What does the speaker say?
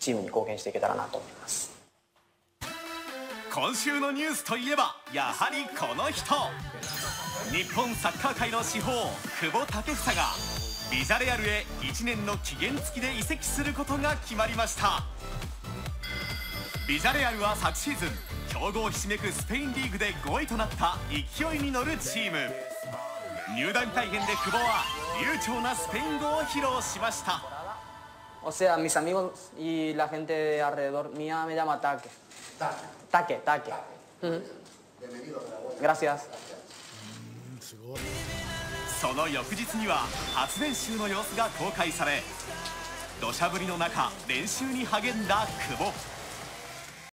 チームに貢献していけたらなと思います。今週のニュースといえばやはりこの人。日本サッカー界の至宝久保建英がビジャレアルへ1年の期限付きで移籍することが決まりました。ビジャレアルは昨シーズン強豪ひしめくスペインリーグで5位となった勢いに乗るチーム。入団会見で久保は流暢なスペイン語を披露しました。O sea, mis amigos y la gente de alrededor mía me llama Taque. Taque, Taque. Ujú. Gracias. その翌日には初練習の様子が公開され土砂降りの中練習に励んだ久保